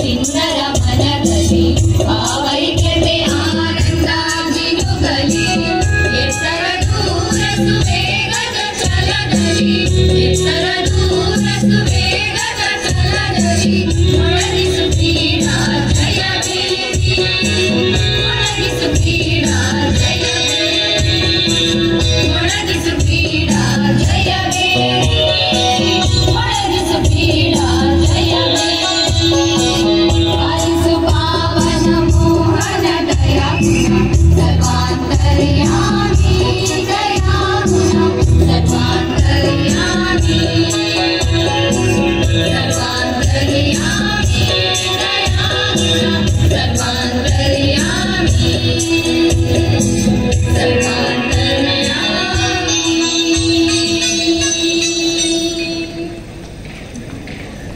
சின்ன Thank you.